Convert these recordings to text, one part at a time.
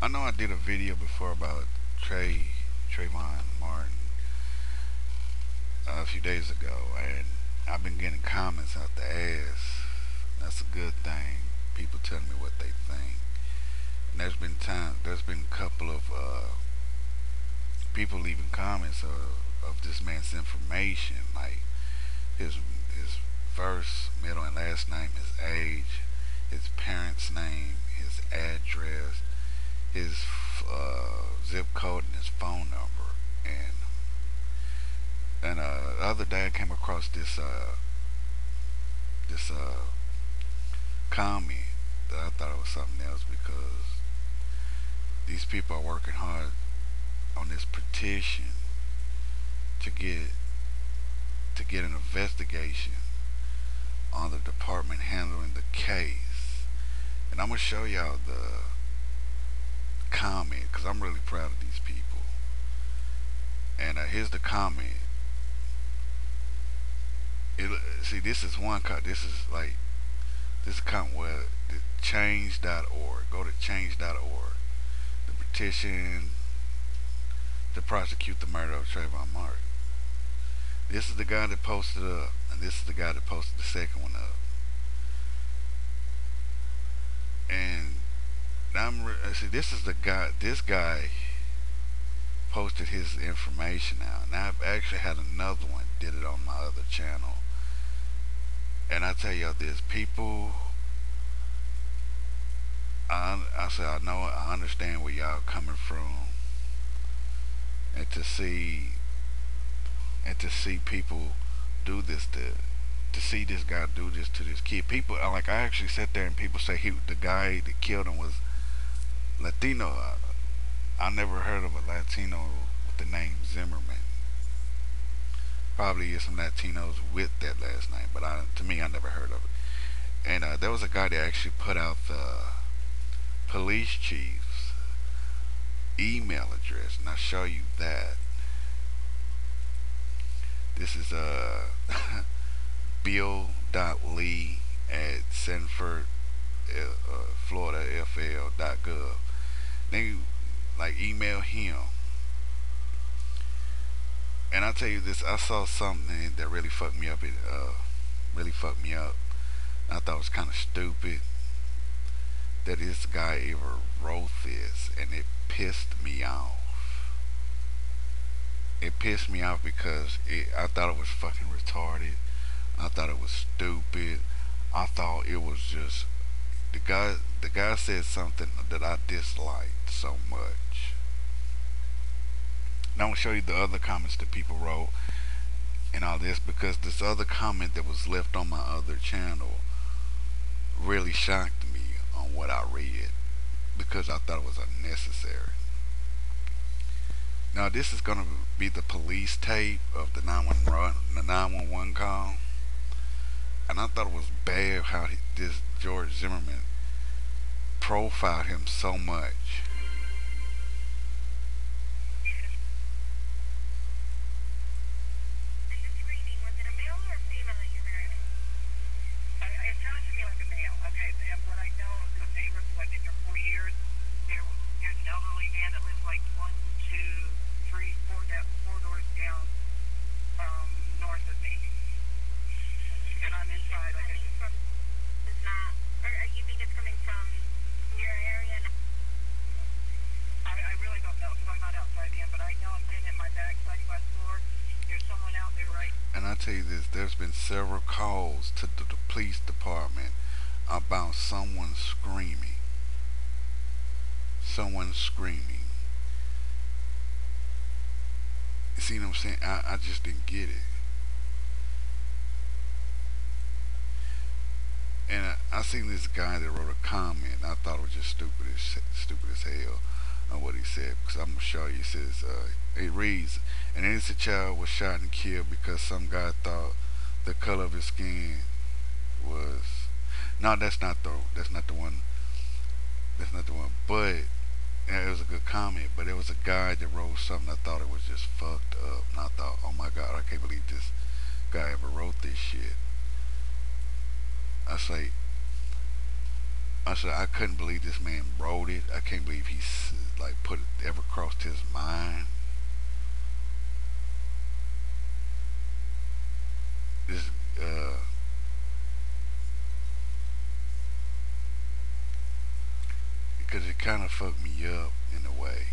I know I did a video before about Trey Trayvon Martin uh, a few days ago, and I've been getting comments out the ass. That's a good thing. People tell me what they think. And there's been time. There's been a couple of uh, people leaving comments of, of this man's information, like his his first, middle, and last name, his age, his parents' name, his address, his uh, zip code, and his phone number. And and uh, the other day I came across this uh, this uh, comment that I thought it was something else because these people are working hard on this petition to get to get an investigation on the department handling the case. And I'm to show y'all the comment because I'm really proud of these people. And uh, here's the comment. It, see, this is one. This is like, this is kind where the change.org. Go to change.org. The petition to prosecute the murder of Trayvon Martin. This is the guy that posted up, and this is the guy that posted the second one up. And I'm uh, see, this is the guy. This guy posted his information out. Now I've actually had another one did it on my other channel. And I tell y'all this, people. I I say I know I understand where y'all coming from, and to see and to see people do this to to see this guy do this to this kid. People like I actually sat there and people say he the guy that killed him was Latino. I, I never heard of a Latino with the name Zimmerman. Probably is some Latinos with that last name, but I, to me, I never heard of it. And uh, there was a guy that actually put out the police chief's email address, and I'll show you that. This is uh, bill.lee at Sanford, uh, Florida, FL.gov. Then you, like, email him. And I'll tell you this, I saw something that really fucked me up. It uh, really fucked me up. I thought it was kind of stupid that this guy ever wrote this, and it pissed me off it pissed me off because it, I thought it was fucking retarded. I thought it was stupid. I thought it was just the guy. The guy said something that I disliked so much. Now I'm gonna show you the other comments that people wrote and all this because this other comment that was left on my other channel really shocked me on what I read because I thought it was unnecessary. Now this is going to be the police tape of the 911, the 911 call. And I thought it was bad how he, this George Zimmerman profiled him so much. You this, there's been several calls to the, the police department about someone screaming. Someone screaming. You see what I'm saying? I, I just didn't get it. And I, I seen this guy that wrote a comment, I thought it was just stupid as stupid as hell on what he said. Because I'm gonna show you. He says, uh, it reads, an innocent child was shot and killed because some guy thought the color of his skin was. No, that's not the. That's not the one. That's not the one. But it was a good comment. But it was a guy that wrote something. I thought it was just fucked up, and I thought, oh my god, I can't believe this guy ever wrote this shit. I say, I said I couldn't believe this man wrote it. I can't believe he's like put it ever crossed his mind. This uh because it kind of fucked me up in a way.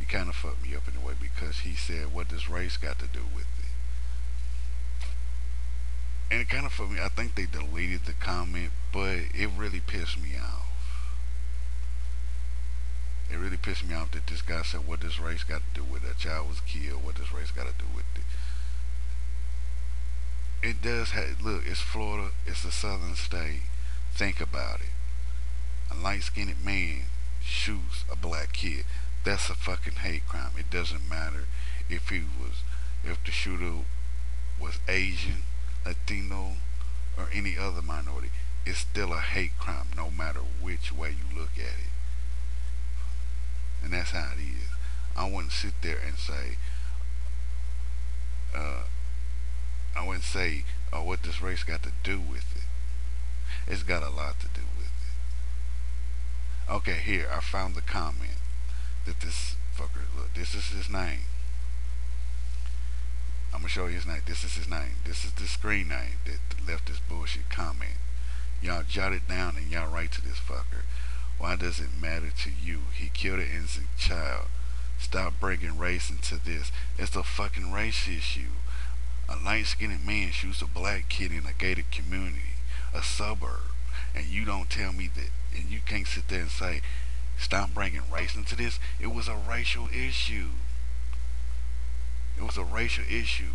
It kind of fucked me up in a way because he said, "What does race got to do with it?" And it kind of fucked me. I think they deleted the comment, but it really pissed me off. It really pissed me off that this guy said, "What does race got to do with it? A child was killed. What does race got to do with it?" It does have. Look, it's Florida. It's a southern state. Think about it a light skinned man shoots a black kid, that's a fucking hate crime. It doesn't matter if he was, if the shooter was Asian, Latino, or any other minority. It's still a hate crime no matter which way you look at it. And that's how it is. I wouldn't sit there and say, uh, I wouldn't say, oh, what this race got to do with it. It's got a lot to do with it. Okay, here, I found the comment that this fucker, look, this is his name. I'm gonna show you his name. This is his name. This is the screen name that left this bullshit comment. Y'all jot it down and y'all write to this fucker. Why does it matter to you? He killed an innocent child. Stop bringing race into this. It's a fucking race issue. A light-skinned man shoots a black kid in a gated community, a suburb, and you don't tell me that and you can't sit there and say, stop bringing race into this. It was a racial issue. It was a racial issue.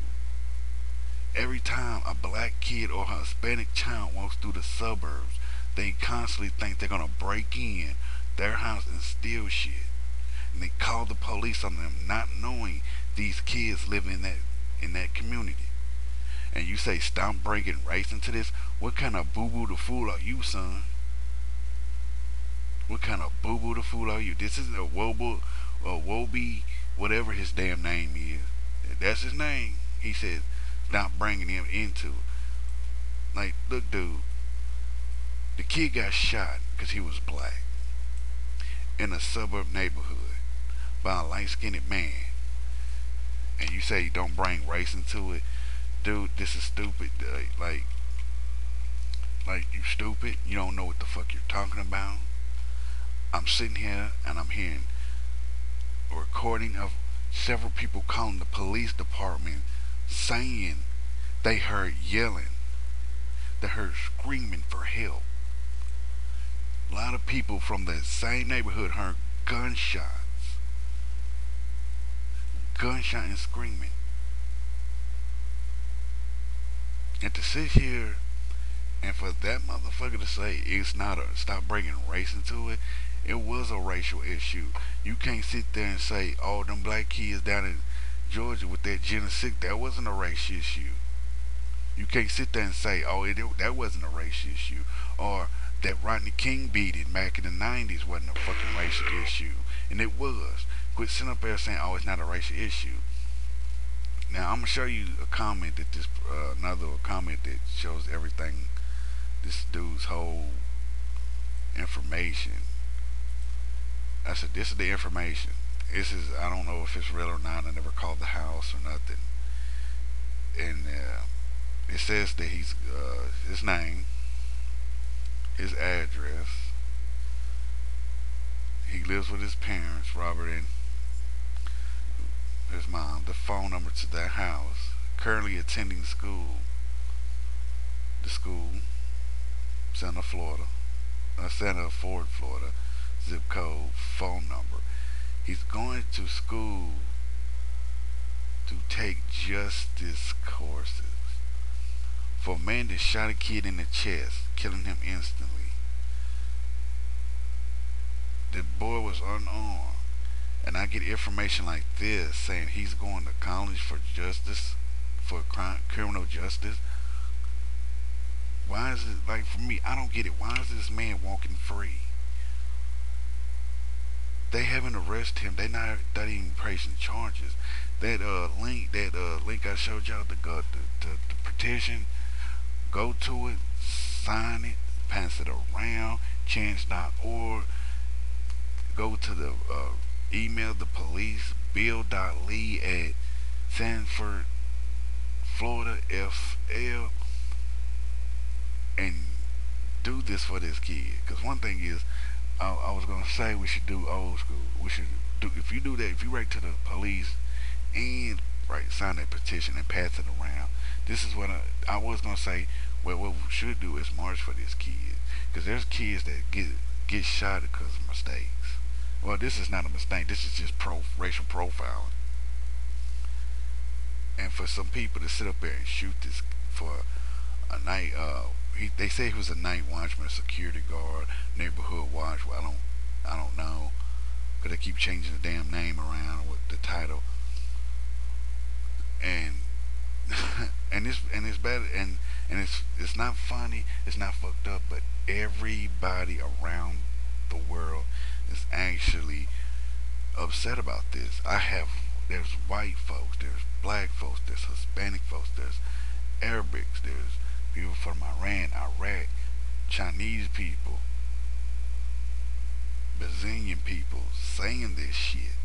Every time a black kid or a Hispanic child walks through the suburbs, they constantly think they're gonna break in their house and steal shit. And they call the police on them not knowing these kids live in that in that community. And you say stop bringing race into this? What kind of boo boo the fool are you, son? What kind of boo boo the fool are you? This is a Wobo, a Woby, whatever his damn name is. That's his name. He said, stop bringing him into. Like, look, dude. The kid got shot because he was black in a suburb neighborhood by a light skinned man. And you say you don't bring race into it. Dude, this is stupid. Uh, like, like you stupid. You don't know what the fuck you're talking about. I'm sitting here and I'm hearing a recording of several people calling the police department saying they heard yelling, they heard screaming for help. A lot of people from that same neighborhood heard gunshots, gunshot and screaming. And to sit here and for that motherfucker to say it's not a stop bringing race into it, it was a racial issue. You can't sit there and say, "Oh, them black kids down in Georgia with that genocide, that wasn't a race issue." You can't sit there and say, "Oh, it, that wasn't a race issue," or that Rodney King beating back in the '90s wasn't a fucking racial issue, and it was. Quit sitting up there saying, "Oh, it's not a racial issue." Now I'm gonna show you a comment that this uh, another comment that shows everything. This dude's whole information I said, this is the information. This is, I don't know if it's real or not. I never called the house or nothing. And uh, it says that he's, uh, his name, his address. He lives with his parents, Robert and his mom. The phone number to that house. Currently attending school. The school, Center, Florida. Uh, Center, Ford, Florida zip code, phone number. He's going to school to take justice courses for a man that shot a kid in the chest, killing him instantly. The boy was unarmed. And I get information like this saying he's going to college for justice, for crime, criminal justice. Why is it like for me? I don't get it. Why is this man walking free? They haven't arrested him. They not not even pressing charges. That uh link, that uh link I showed y'all, the uh, the, the, the petition, go to it, sign it, pass it around. Change.org. Go to the uh, email the police bill.lee at Sanford, Florida FL and do this for this kid. Because one thing is, I, I was gonna say we should do old school. We should do if you do that. If you write to the police and write sign that petition and pass it around. This is what I, I was gonna say. Well, what we should do is march for this kid. Because there's kids that get get shot because of mistakes. Well, this is not a mistake. This is just pro racial profiling. And for some people to sit up there and shoot this for a night, uh, he, they say he was a night watchman, a security guard, neighborhood watch. Well, I don't, I don't know, cause they keep changing the damn name around with the title. And and it's and it's bad and and it's it's not funny, it's not fucked up, but everybody around the world is actually upset about this. I have there's white folks, there's black folks, there's Hispanic folks, there's Arabics, there's people from Iran, Iraq, Chinese people, Brazilian people saying this shit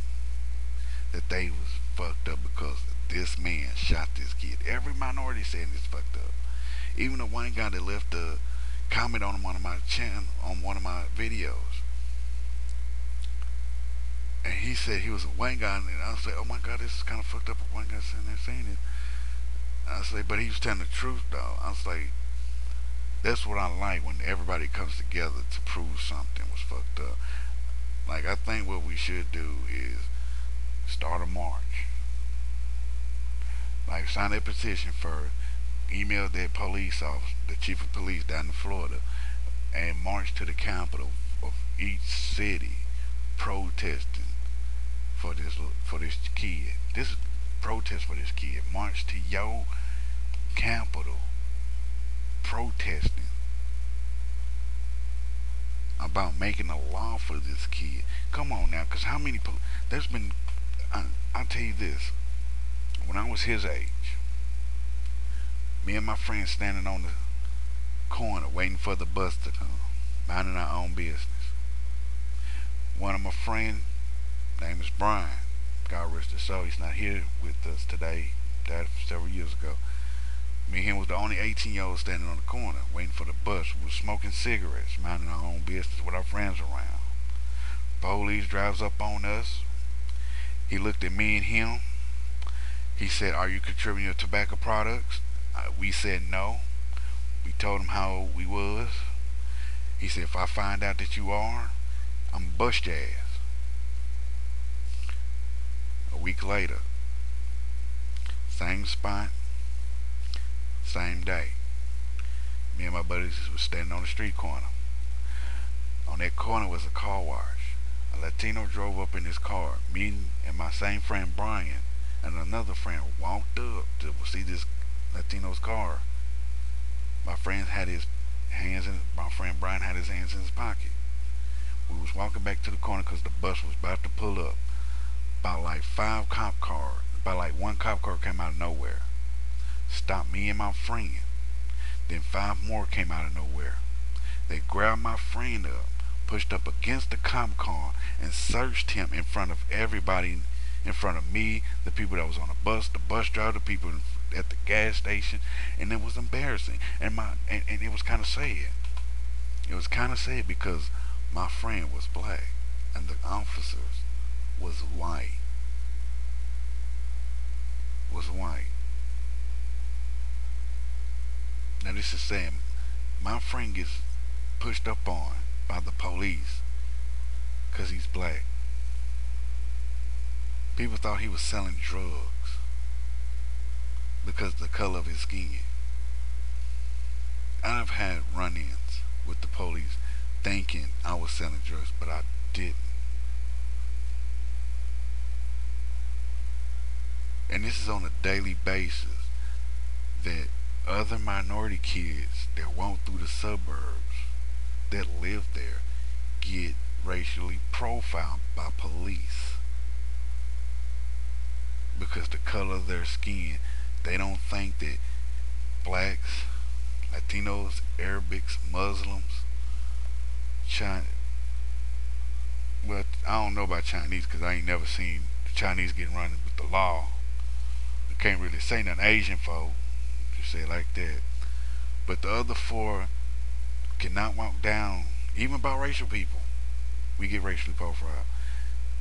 that they was fucked up because this man shot this kid. Every minority saying it's fucked up. Even the one guy that left a comment on one of my channel on one of my videos. And he said he was a white guy and I like, Oh my god, this is kinda fucked up a white guy sitting there saying it. I say, but he was telling the truth though. I was like, that's what I like when everybody comes together to prove something was fucked up. Like I think what we should do is start a march. Like sign a petition for email that police officer, the chief of police down in Florida, and march to the capital of each city protesting for this for this kid. This protest for this kid. March to your capital protesting about making a law for this kid. Come on now, because how many, there's been, I, I'll tell you this, when I was his age, me and my friends standing on the corner waiting for the bus to come, minding our own business. One of my friends, name is Brian, God rest his soul, he's not here with us today, died several years ago. Me and him was the only 18 year old standing on the corner waiting for the bus. We were smoking cigarettes, minding our own business with our friends around. Police drives up on us. He looked at me and him. He said, Are you contributing your tobacco products? Uh, we said no. We told him how old we was. He said, If I find out that you are, I'm bust your ass. Week later, same spot, same day. Me and my buddies was standing on the street corner. On that corner was a car wash. A Latino drove up in his car. Me and my same friend Brian and another friend walked up to see this Latino's car. My friend had his hands in my friend Brian had his hands in his pocket. We was walking back to the corner because the bus was about to pull up. About like five cop cars, about like one cop car came out of nowhere stopped me and my friend. Then five more came out of nowhere. They grabbed my friend up, pushed up against the cop car, and searched him in front of everybody, in front of me, the people that was on the bus, the bus driver, the people at the gas station, and it was embarrassing. And my and, and it was kind of sad. It was kind of sad because my friend was black and the officers was why. Was why. Now this is saying my friend gets pushed up on by the police because he's black. People thought he was selling drugs because the color of his skin. I've had run-ins with the police thinking I was selling drugs, but I didn't. And this is on a daily basis that other minority kids that walk through the suburbs that live there get racially profiled by police because the color of their skin they don't think that blacks Latinos, Arabics, Muslims, China. Well, I don't know about Chinese because I ain't never seen the Chinese getting running with the law. Can't really say nothing Asian folk, you say like that. But the other four cannot walk down, even about racial people. We get racially profiled.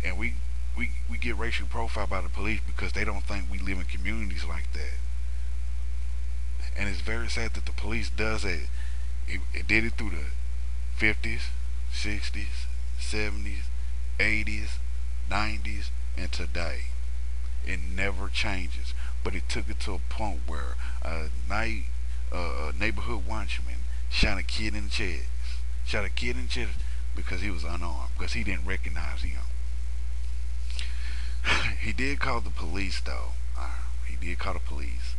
And we, we, we get racially profiled by the police because they don't think we live in communities like that and it's very sad that the police does it. It, it did it through the 50s, 60s, 70s, 80s, 90s, and today. It never changes. But it took it to a point where a night, uh, a neighborhood watchman shot a kid in the chest. Shot a kid in the chest because he was unarmed, because he didn't recognize him. he did call the police, though. Uh, he did call the police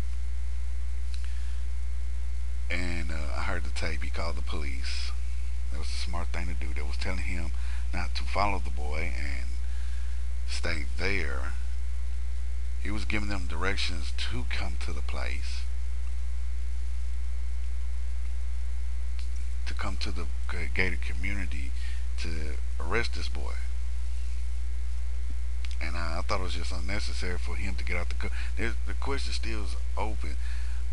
and uh, I heard the tape. He called the police. That was a smart thing to do. They was telling him not to follow the boy and stay there. He was giving them directions to come to the place. To come to the gated community to arrest this boy. And I, I thought it was just unnecessary for him to get out the car. The question still is open.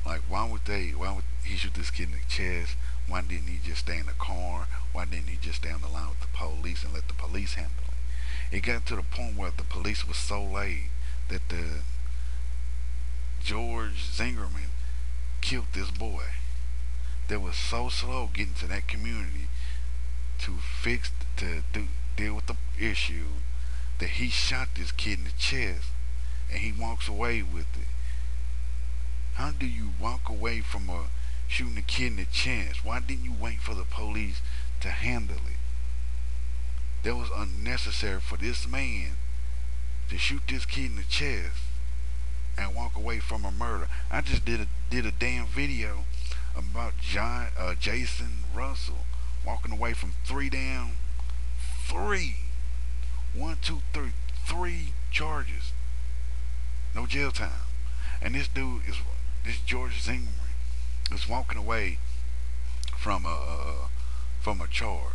Like, why would they? Why would he shoot this kid in the chest? Why didn't he just stay in the car? Why didn't he just stay on the line with the police and let the police handle it? It got to the point where the police was so late that the George Zimmerman killed this boy. They was so slow getting to that community to fix to do, deal with the issue that he shot this kid in the chest and he walks away with it. How do you walk away from a shooting a kid in the chest? Why didn't you wait for the police to handle it? That was unnecessary for this man to shoot this kid in the chest and walk away from a murder. I just did a did a damn video about John uh, Jason Russell walking away from three damn three one two three three charges, no jail time, and this dude is this George Zimmerman is walking away from a from a charge.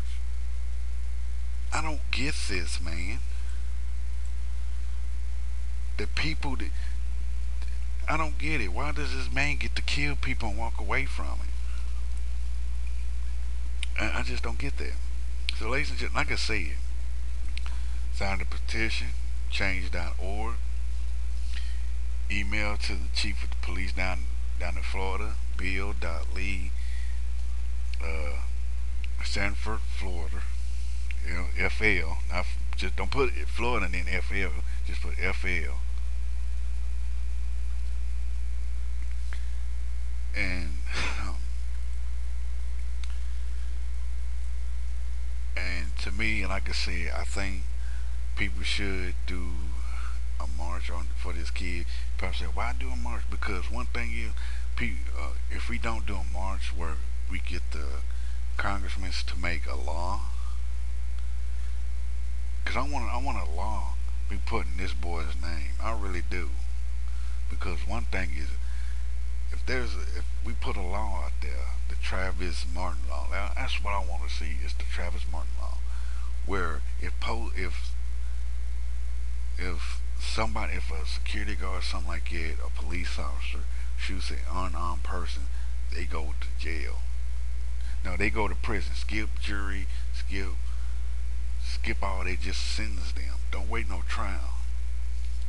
I don't get this, man. The people that I don't get it. Why does this man get to kill people and walk away from it? I, just don't get that. So, ladies and gentlemen, like I said, sign the petition, change.org email to the chief of the police down down in Florida, Bill Lee, uh, Sanford, Florida, you know, FL. Not just don't put Florida in FL. Just put FL. And um, and to me, like I said, I think people should do a march on for this kid. People say, why do a march? Because one thing is, uh, if we don't do a march where we get the congressmen to make a law, because I want I want a law be put in this boy's name. I really do. Because one thing is, if there's a, if we put a law out there, the Travis Martin law, that's what I want to see is the Travis Martin law, where if po if if somebody, if a security guard or something like that, a police officer shoots an unarmed person, they go to jail. No, they go to prison. Skip jury, skip, skip all. They just sentence them. Don't wait no trial.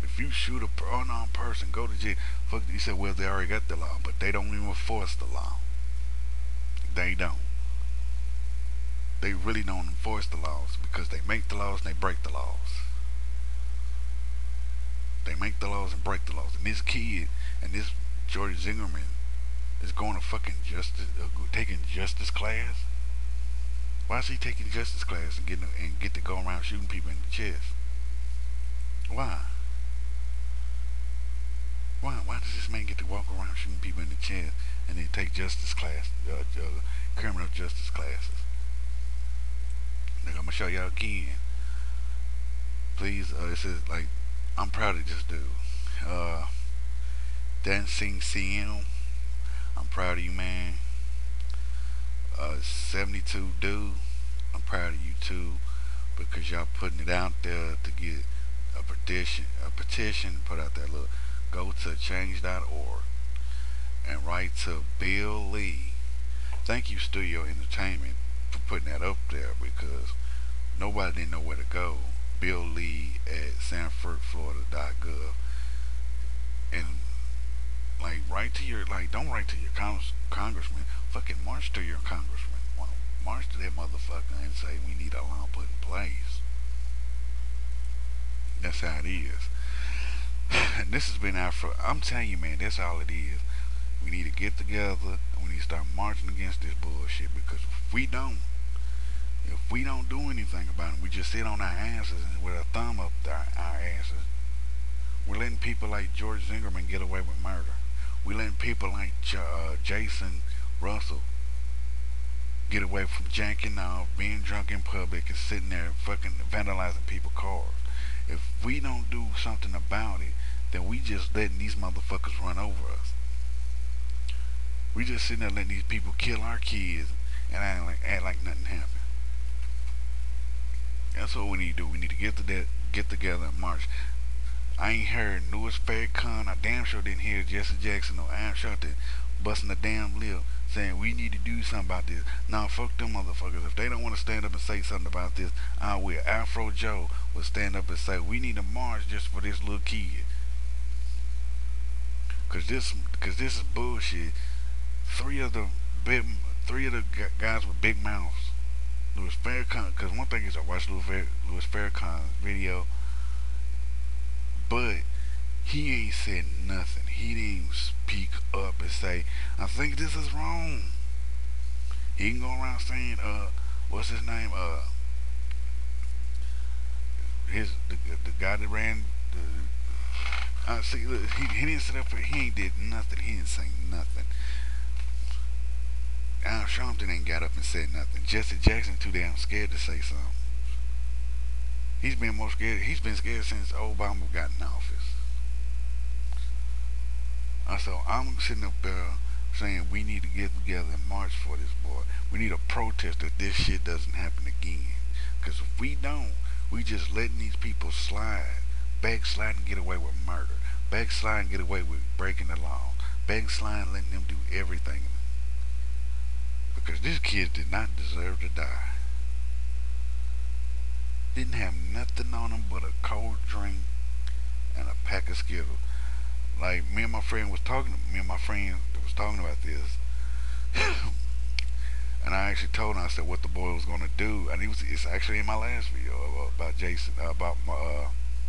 If you shoot a unarmed person, go to jail. Fuck, you said, well, they already got the law, but they don't even enforce the law. They don't. They really don't enforce the laws because they make the laws and they break the laws. They make the laws and break the laws. And this kid and this George Zimmerman is going to fucking justice, uh, taking justice class. Why is he taking justice class and getting and get to go around shooting people in the chest? Why? Why? Why does this man get to walk around shooting people in the chest and then take justice class, uh, uh, criminal justice classes? I'm gonna show y'all again. Please, uh, it says like I'm proud of this dude. Uh, Dancing CM, I'm proud of you, man. uh, 72 do. I'm proud of you too because y'all putting it out there to get a petition, a petition put out there. Look, go to change.org and write to Bill Lee. Thank you, Studio Entertainment, for putting that up there because nobody didn't know where to go. Bill Lee at SanfordFlorida.gov and like write to your like don't write to your con- congressman. Fucking march to your congressman. March to that motherfucker and say we need a law put in place. That's how it is. And this has been our for I'm telling you man, that's all it is. We need to get together and we need to start marching against this bullshit because if we don't if we don't do anything about it, we just sit on our asses and with a thumb up our, our asses. We're letting people like George Zimmerman get away with murder. We're letting people like uh, Jason Russell get away from janking off, being drunk in public, and sitting there fucking vandalizing people's cars. If we don't do something about it, then we just letting these motherfuckers run over us. We just sitting there letting these people kill our kids and act like, act like nothing happened. That's what we need to do. We need to get to that, get together and march. I ain't heard Louis Farrakhan. I damn sure didn't hear Jesse Jackson or Al Sharpton busting a damn lip saying we need to do something about this. Now fuck them motherfuckers. If they don't want to stand up and say something about this, I will. Afro Joe will stand up and say we need to march just for this little kid. Cause this, cause this is bullshit. Three of the big, three of the guys with big mouths. Louis Farrakhan. Cause one thing is I watched Louis, Farrakhan, Louis Farrakhan's video, but he ain't said nothing. He didn't speak up and say, I think this is wrong. He can go around saying, uh, what's his name? Uh, his the, the guy that ran the. Uh, see, look, he, he didn't sit up for. He ain't did nothing. He didn't say nothing. Al Sharpton ain't got up and said nothing. Jesse Jackson too damn scared to say something. He's been more scared. He's been scared since Obama got in office. So I'm sitting up there saying we need to get together and march for this boy. We need a protest that this shit doesn't happen again. Because if we don't, we just letting these people slide, backslide and get away with murder, backslide and get away with breaking the law, backslide and letting them do everything. Because this kid did not deserve to die. Didn't have nothing on him but a cold drink and a pack of Skittles like me and my friend was talking me and my friend was talking about this. And I actually told him I said what the boy was gonna do. And he was it's actually in my last video about Jason uh, about my uh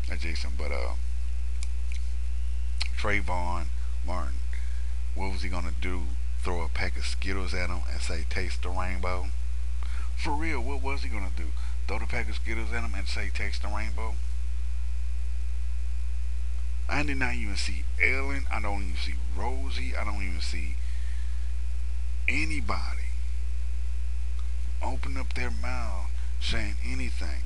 not Jason but uh Trayvon Martin. What was he gonna do? Throw a pack of Skittles at him and say taste the rainbow? For real what was he gonna do? Throw the pack of Skittles at him and say taste the rainbow I did not even see Ellen. I don't even see Rosie. I don't even see anybody open up their mouth saying anything.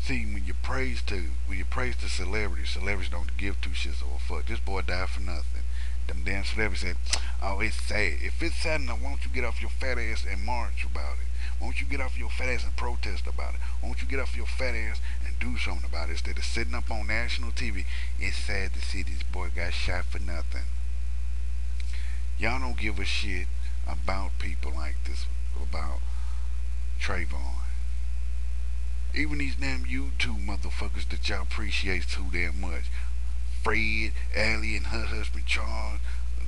See, when you praise to when you praise the celebrities, celebrities don't give two shits or fuck. This boy died for nothing. Them damn celebrities said, "Oh, it's sad. If it's sad enough, why don't you get off your fat ass and march about it? Why don't you get off your fat ass and protest about it? Why don't you get off your fat ass and do something about it instead of sitting up on national TV? It's sad to see this boy got shot for nothing. Y'all don't give a shit about people like this, about Trayvon. Even these damn YouTube motherfuckers that y'all appreciate too damn much. Fred, Allie, and her husband Charles,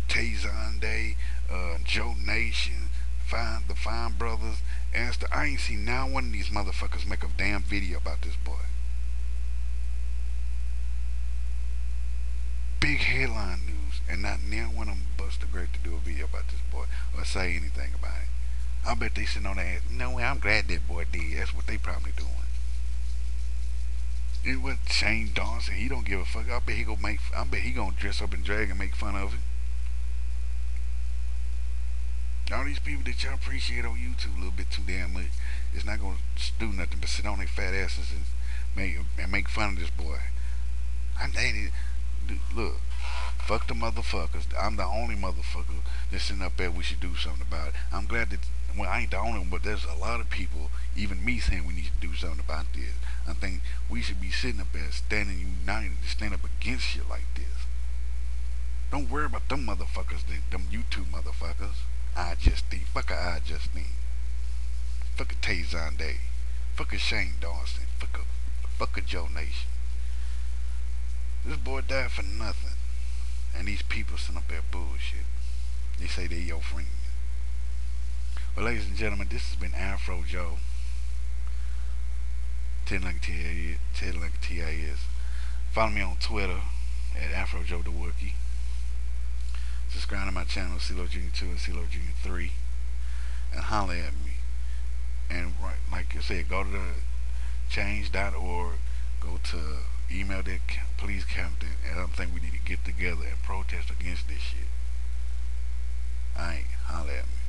Tay Zonday, uh, Joe Nation, Fine, the Fine Brothers, Esther. I ain't seen now one of these motherfuckers make a damn video about this boy. Big headline news, and not now one of them busted great to do a video about this boy or say anything about it. I bet they sitting on their ass. No way, I'm glad that boy did. That's what they probably doing. It was Shane Dawson. He don't give a fuck. I bet he gonna make. I bet he gonna dress up and drag and make fun of him. All these people that y'all appreciate on YouTube a little bit too damn much, it's not gonna do nothing but sit on their fat asses and make and make fun of this boy. I look. Fuck the motherfuckers. I'm the only motherfucker that's sitting up there. We should do something about it. I'm glad that well, I ain't the only one, but there's a lot of people, even me, saying we need to do something about this. I think we should be sitting up there standing united to stand up against shit like this. Don't worry about them motherfuckers, them YouTube motherfuckers. I just think. Fuck a I just think. Fuck a Tay Day. Fuck a Shane Dawson. Fuck a, fuck a Joe Nation. This boy died for nothing. And these people send up their bullshit. They say they're your friend. Well, ladies and gentlemen, this has been Afro Joe. 10 like TIS. 10 like TIS. Follow me on Twitter at Afro Joe the Wookie. Subscribe to my channel, CeeLo Jr. 2 and CeeLo Jr. 3. And holler at me. And right, like I said, go to the change.org. Go to email that police captain. And I think we need to get together and protest against this shit. I ain't holler at me.